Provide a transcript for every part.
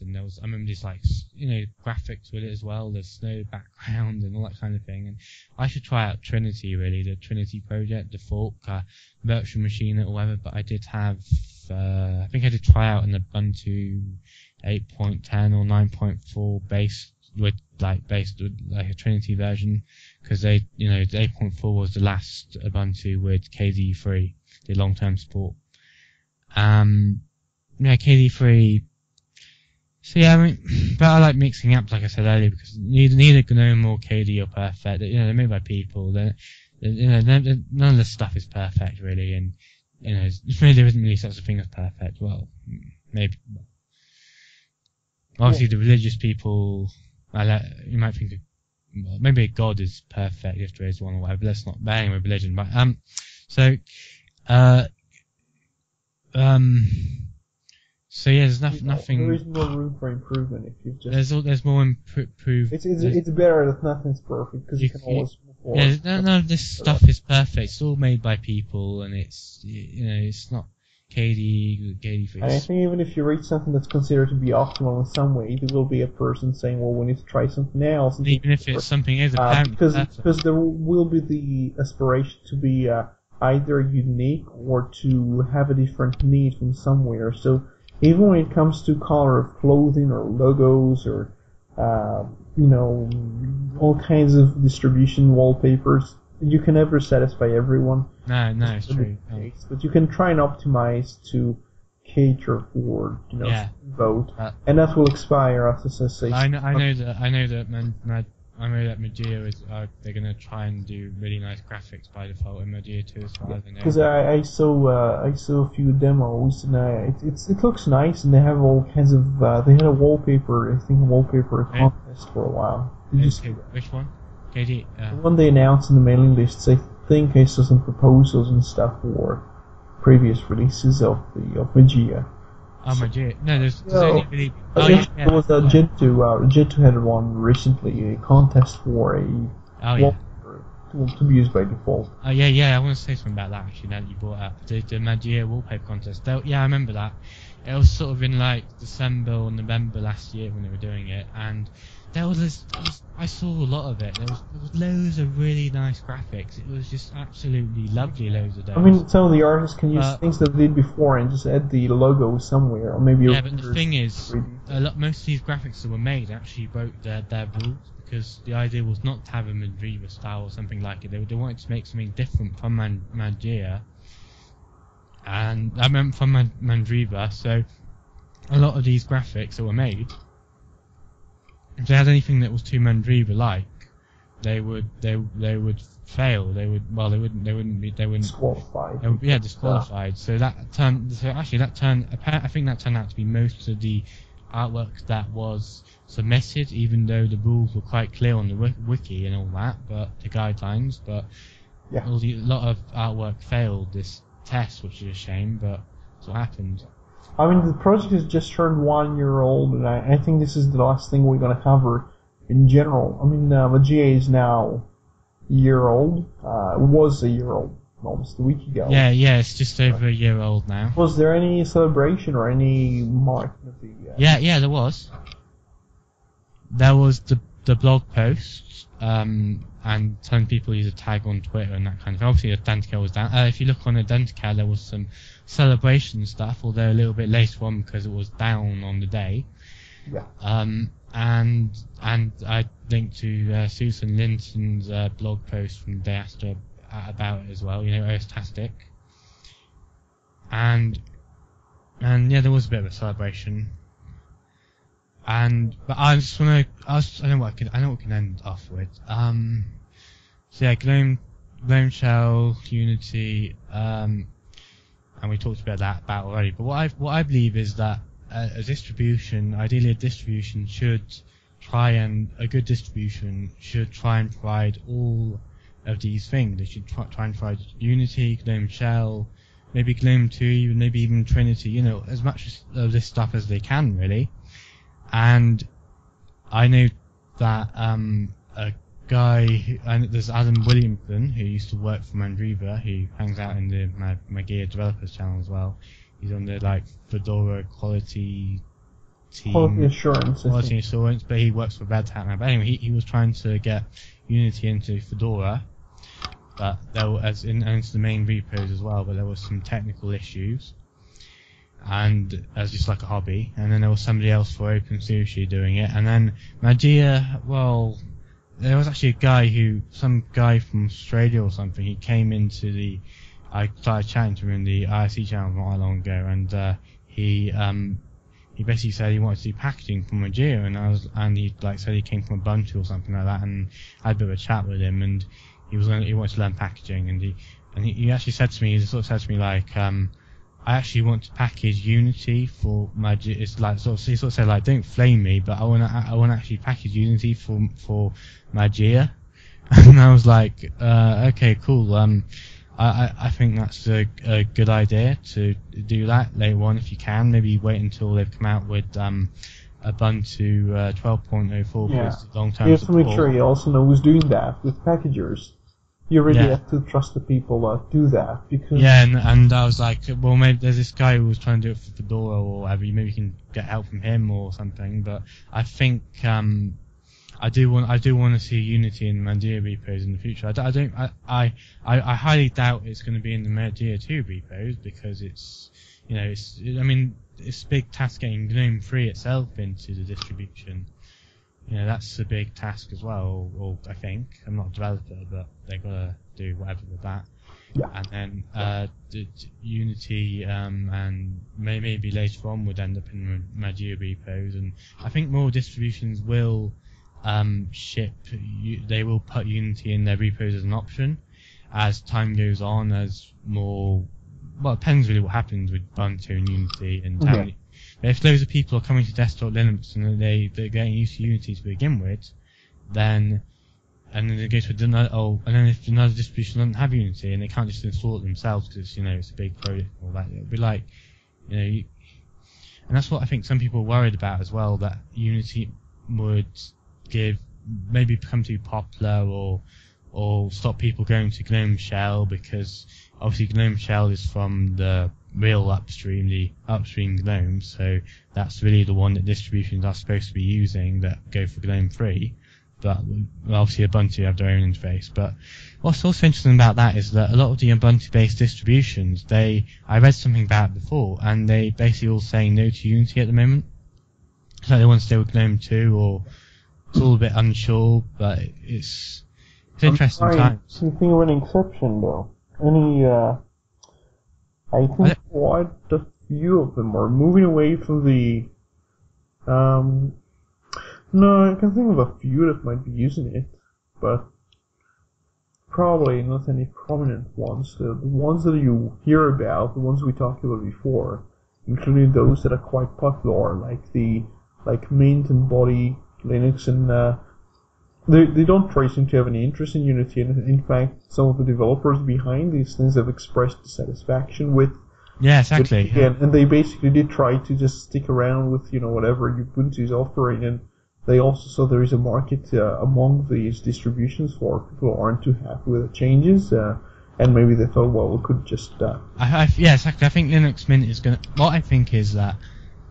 and there was I remember these like you know graphics with it as well, the snow background and all that kind of thing. And I should try out Trinity really, the Trinity project, the fork, uh, virtual machine or whatever. But I did have, uh, I think I did try out an Ubuntu 8.10 or 9.4 base with like based with like a Trinity version because they you know the 8.4 was the last Ubuntu with KDE3, the long-term support. Um, yeah, KD3. So yeah, I mean, but I like mixing up, like I said earlier, because neither neither GNOME or KDE are perfect. You know, they're made by people. They're, they're- you know, they're, none of this stuff is perfect, really, and you know, really there isn't really such a thing as perfect. Well, maybe. Obviously, the religious people, I like, you might think, of, well, maybe God is perfect if there is one or whatever. Let's not. But anyway, religion. But um, so, uh, um, so yeah, there's nothing. You know, nothing There is more room for improvement if you just. there's al- there's more improve. it's it's, it's better that nothing's perfect because you, You- can always move forward. yeah, none of this stuff is perfect. It's all made by people, and it's you know it's not KD KD And I think even if you reach something that's considered to be optimal in some way, there will be a person saying, "Well, we need to try something else." and even if it's something is uh, apparently because perfect. because there will be the aspiration to be uh, either unique or to have a different need from somewhere. So even when it comes to color of clothing or logos or uh, you know all kinds of distribution wallpapers, you can never satisfy everyone. No, no, it's true. But you can try and optimize to cater for you know Yeah. vote, Uh, and that will expire after say. I know, I know that I know that Man, I know that Mageia is uh, they're gonna try and do really nice graphics by default in Mageia 2 as far as I know. Because I, I saw uh, I saw a few demos and uh, it it's, it looks nice and they have all kinds of uh, they had a wallpaper I think a wallpaper Yeah. contest for a while. Did you see which one? KD. the Uh, one they announced in the mailing lists? I think I saw some proposals and stuff for previous releases of the of Mageia. oh Mageia. No, there's, there's No. I Oh yeah, there was a Gentoo uh, Gentoo had one recently a contest for a Oh yeah. wallpaper to, to be used by default. Oh yeah, yeah. I want to say something about that actually. Now that you brought up the the Mageia wallpaper contest. That, yeah, I remember that. It was sort of in like December or November last year when they were doing it, and there was this. Was, I saw a lot of it. There was there was loads of really nice graphics. It was just absolutely lovely. Loads of those. I mean, some of the artists can use Uh, things that they did before and just add the logo somewhere, or maybe. a yeah, but the thing is, 3D. a lot most of these graphics that were made actually broke their their rules because the idea was not to have a Mandriva style or something like it. They, they wanted to make something different from Man- and I meant from Man- Mandriva. So a lot of these graphics that were made, if they had anything that was too Mandriva like, they would they they would fail. They would well they wouldn't they wouldn't be they wouldn't disqualified. Oh, yeah, disqualified. So that turned. So actually, that turned. I think that turned out to be most of the artwork that was submitted, even though the rules were quite clear on the wiki and all that, but the guidelines. But Yeah. a lot of artwork failed this test, which is a shame. But that's what happened. I mean, the project has just turned one year old, and I, I think this is the last thing we're going to cover in general. I mean, uh, GA is now a year old. Uh, it was a year old almost a week ago. Yeah, yeah, it's just over a year old now. Was there any celebration or any mark of the? Uh, Yeah, yeah, there was. There was the the blog posts, um, and telling people use a tag on Twitter and that kind of thing. Obviously, Identi.ca was down. Uh, if you look on Identi.ca, there was some celebration stuff, although a little bit later on because it was down on the day. Yeah. Um, and and I linked to uh, Susan Linton's uh, blog post from the day after uh, about it as well. You know, Earthtastic. And and yeah, there was a bit of a celebration. And but I just want to, I, I know what I can, I know what can end off with. Um, so yeah, Gnome, Gnome Shell, Unity, um, and we talked about that about already. But what I what I believe is that a, a distribution, ideally a distribution, should try and a good distribution should try and provide all of these things. They should try, try and provide Unity, Gnome Shell, maybe Gnome 2, even maybe even Trinity. You know, as much of this stuff as they can, really. And I know that um, a guy, and there's Adam Williamson who used to work for Mandriva, who hangs out in the Ma- Mageia developers channel as well. He's on the like Fedora quality team Quality assurance. Quality assurance, but he works for Red Hat now. But anyway, he, he was trying to get Unity into Fedora, but there were, as in, into the main repos as well. But there were some technical issues, and as just like a hobby. And then there was somebody else for OpenSUSE doing it, and then Mageia. Well, there was actually a guy who, some guy from Australia or something. He came into the. I started chatting to him in the IRC channel not that long ago, and uh, he um, he basically said he wanted to do packaging for Mageia, and I was, and he like said he came from Ubuntu or something like that, and I had a bit of a chat with him, and he was he wanted to learn packaging, and he and he, he actually said to me, he sort of said to me like, um, I actually want to package Unity for Mageia. It's like sort of sort of said like, don't flame me, but I want to I want to actually package Unity for for Mageia, and I was like, uh, okay, cool. Um, I, I, think that's a, a good idea to do that later on if you can. Maybe wait until they've come out with um, Ubuntu uh, 12.04 Yeah. for long term You have to support. make sure you also know who's doing that with packagers. You really Yeah. have to trust the people that do that because Yeah, and, and I was like, well, maybe there's this guy who was trying to do it for Fedora or whatever. Maybe you can get help from him or something. But I think um, I do want I do want to see Unity in Mageia repos in the future. I, d- I don't I, I I I highly doubt it's going to be in the Mageia 2 repos because it's you know it's I mean it's a big task getting GNOME 3 itself into the distribution. You know that's a big task as well. Or, I think I'm not a developer, but they've got to do whatever with that Yeah. and then uh, d- d- Unity um, and may- maybe later on would end up in Mageia repos, and I think more distributions will um, ship. U- they will put Unity in their repos as an option as time goes on, as more. Well, it depends really what happens with Ubuntu and Unity and how many- but if loads of people are coming to desktop Linux and they they're getting used to Unity to begin with, then and then they go to another oh and then if another distribution doesn't have Unity and they can't just install it themselves because you know it's a big project and all that it'll be like you know you, and that's what I think some people are worried about as well that Unity would give maybe become too popular or or stop people going to GNOME Shell because obviously GNOME Shell is from the real upstream, the upstream GNOME, so that's really the one that distributions are supposed to be using that go for GNOME 3. But obviously Ubuntu have their own interface. But what's also interesting about that is that a lot of the Ubuntu-based distributions, they I read something about it before, and they basically all saying no to Unity at the moment. So they want to stay with GNOME 2, or it's all a bit unsure, but it's it's interesting I'm times. to think of an exception though. Any uh I think quite a few of them are moving away from the um no, I can think of a few that might be using it, but probably not any prominent ones. The, the ones that you hear about, the ones we talked about before, including those that are quite popular, like the like Mint and Bodhi Linux and uh, they, they don't try seem to have any interest in Unity, and in fact, some of the developers behind these things have expressed dissatisfaction with Yeah, exactly. it again, and they basically did try to just stick around with you know whatever Ubuntu is offering, and they also saw there is a market uh, among these distributions for people who aren't too happy with the changes, uh, and maybe they thought, well, we could just uh, I, I, yeah, exactly. I think Linux Mint is gonna. What I think is that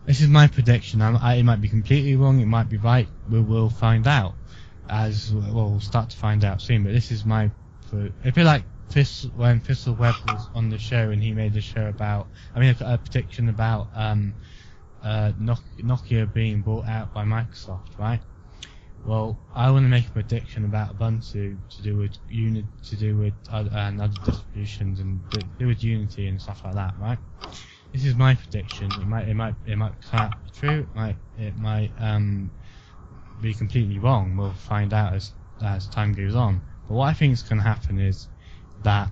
this is my prediction. I, I, it might be completely wrong. It might be right. We will find out as well. We'll start to find out soon. But this is my. It'd be like Fis, when Thistle Webb was on the show and he made a show about. I mean, a, a prediction about um, uh, Nokia being bought out by Microsoft, right? Well, I want to make a prediction about Ubuntu to do with Unity, to do with other, and other distributions, and to do with Unity and stuff like that, right? This is my prediction. It might, it might, it might come out true. It might, it might um, be completely wrong. We'll find out as as time goes on. But what I think is going to happen is that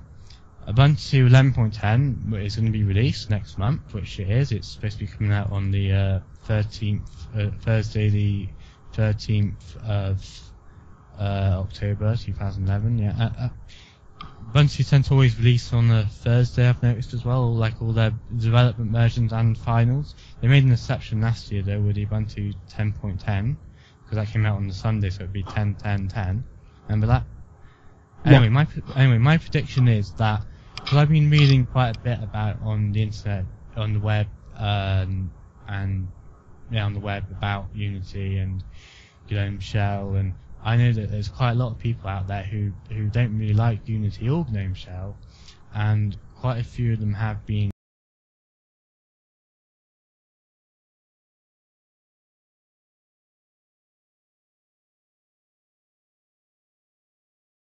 Ubuntu 11.10 is going to be released next month, which it is. It's supposed to be coming out on the uh, 13th, uh, Thursday, the 13th of uh, October 2011. Yeah. Uh, uh, Ubuntu tend to always release on a Thursday, I've noticed as well, like all their development versions and finals. They made an exception last year though with Ubuntu 10.10, because that came out on the Sunday, so it'd be 10, 10, 10. Remember that? Yeah. Anyway, my anyway, my prediction is that because I've been reading quite a bit about on the internet, on the web, um, and yeah, on the web about Unity and GNOME Shell, and I know that there's quite a lot of people out there who who don't really like Unity or GNOME Shell, and quite a few of them have been